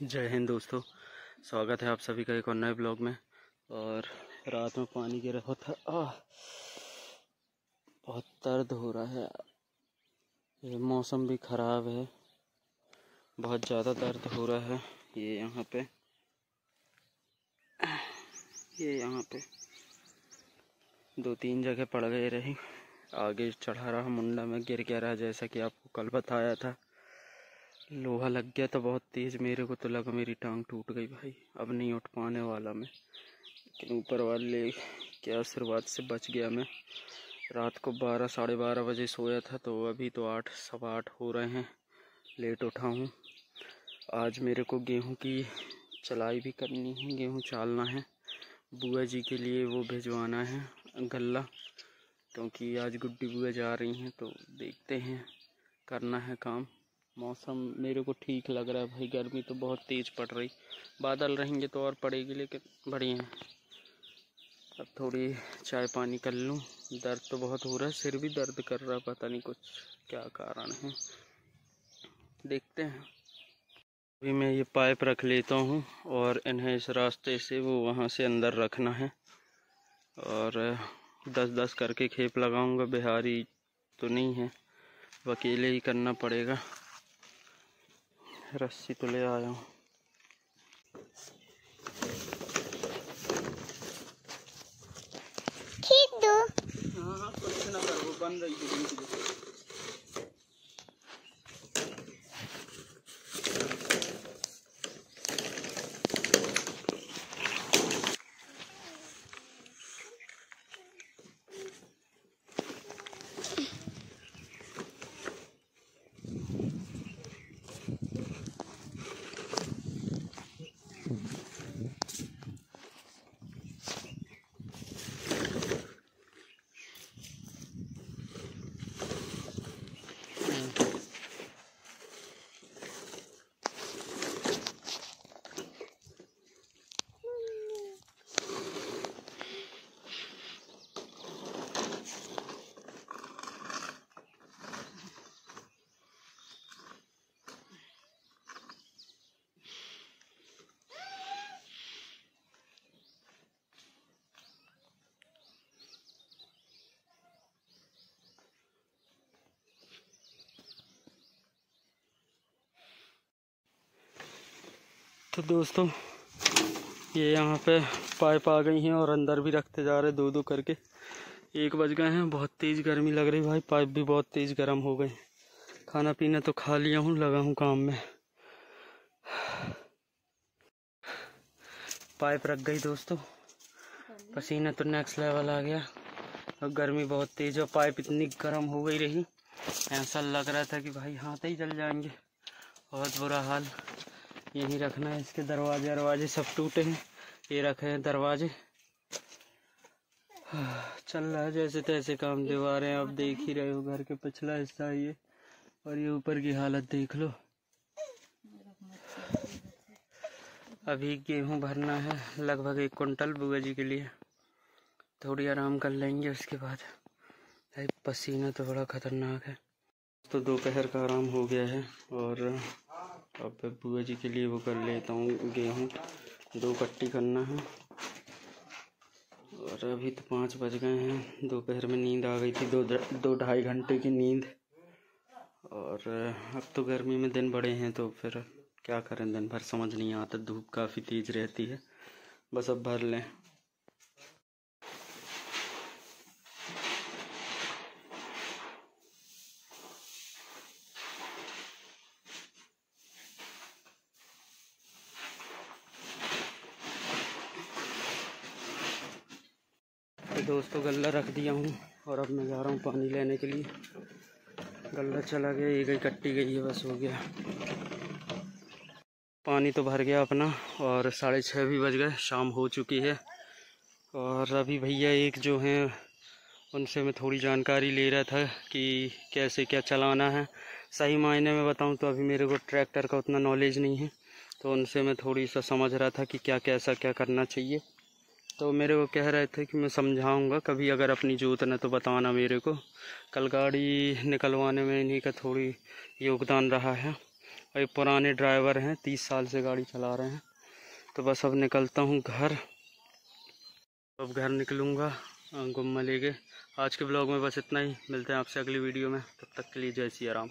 जय हिंद दोस्तों, स्वागत है आप सभी का एक और नए ब्लॉग में। और रात में पानी गिरा रहा था। आ बहुत दर्द हो रहा है। ये मौसम भी ख़राब है। बहुत ज़्यादा दर्द हो रहा है। ये यहाँ पे, ये यहाँ पे दो तीन जगह पड़ गए रही। आगे चढ़ा रहा मुंडा में, गिर गया रहा, जैसा कि आपको कल बताया था। लोहा लग गया था बहुत तेज़, मेरे को तो लगा मेरी टांग टूट गई भाई। अब नहीं उठ पाने वाला मैं। लेकिन ऊपर वाले के आशीर्वाद से बच गया मैं। रात को बारह, साढ़े बारह बजे सोया था तो अभी तो आठ, सवा आठ हो रहे हैं। लेट उठा हूँ। आज मेरे को गेहूँ की चलाई भी करनी है, गेहूँ चालना है। बुआ जी के लिए वो भिजवाना है गल्ला, क्योंकि आज गुड्डी बुआ जा रही हैं तो देखते हैं, करना है काम। मौसम मेरे को ठीक लग रहा है भाई। गर्मी तो बहुत तेज़ पड़ रही। बादल रहेंगे तो और पड़ेगी, लेकिन बढ़िया है। अब थोड़ी चाय पानी कर लूँ। दर्द तो बहुत हो रहा है, सिर भी दर्द कर रहा है, पता नहीं कुछ क्या कारण है। देखते हैं। अभी मैं ये पाइप रख लेता हूँ और इन्हें इस रास्ते से वो वहाँ से अंदर रखना है। और दस दस करके खेप लगाऊँगा। बिहारी तो नहीं है अकेले ही करना पड़ेगा। रस्सी तो ले आया हूँ। खींच दो। हाँ हाँ कुछ ना करो बंद है। तो दोस्तों, ये यहाँ पे पाइप आ गई हैं और अंदर भी रखते जा रहे दो दो करके। एक बज गए हैं, बहुत तेज़ गर्मी लग रही भाई, पाइप भी बहुत तेज़ गर्म हो गए। खाना पीना तो खा लिया हूँ, लगा हूँ काम में। पाइप रख गई दोस्तों। पसीना तो नेक्स्ट लेवल आ गया। और गर्मी बहुत तेज़ और पाइप इतनी गर्म हो गई रही। ऐसा लग रहा था कि भाई हाथ ही जल जाएँगे। बहुत बुरा हाल। यहीं रखना है इसके दरवाजे दरवाजे सब टूटे हैं। ये रखे हैं दरवाजे। चल रहा है जैसे तैसे काम, दीवार दीवारें आप देख ही रहे हो, घर के पिछला हिस्सा ये। और ये ऊपर की हालत देख लो। अभी गेहूँ भरना है, लगभग एक कुंटल बुआ जी के लिए। थोड़ी आराम कर लेंगे उसके बाद। पसीना तो बड़ा खतरनाक है। तो दोपहर का आराम हो गया है और अब बुआ जी के लिए वो कर लेता हूँ गेहूँ। दो कट्टी करना है। और अभी तो पाँच बज गए हैं। दोपहर में नींद आ गई थी। दो दो ढाई घंटे की नींद। और अब तो गर्मी में दिन बड़े हैं तो फिर क्या करें? दिन भर समझ नहीं आता। धूप काफ़ी तेज़ रहती है। बस अब भर लें। दोस्तों, गल्ला रख दिया हूँ और अब मैं जा रहा हूँ पानी लेने के लिए। गल्ला चला गया, ये गई कट्टी गई है, बस हो गया। पानी तो भर गया अपना और साढ़े छः भी बज गए, शाम हो चुकी है। और अभी भैया एक जो हैं, उनसे मैं थोड़ी जानकारी ले रहा था कि कैसे क्या चलाना है। सही मायने में बताऊँ तो अभी मेरे को ट्रैक्टर का उतना नॉलेज नहीं है तो उनसे मैं थोड़ी सा समझ रहा था कि क्या कैसा क्या करना चाहिए। तो मेरे को कह रहे थे कि मैं समझाऊँगा, कभी अगर अपनी जोत न तो बताना मेरे को। कल गाड़ी निकलवाने में इन्हीं का थोड़ी योगदान रहा है। और पुराने ड्राइवर हैं, तीस साल से गाड़ी चला रहे हैं। तो बस अब निकलता हूँ घर। अब घर निकलूँगा गुम्मा लेके। आज के ब्लॉग में बस इतना ही। मिलते हैं आपसे अगली वीडियो में। तब तक के लिए जय सिया राम।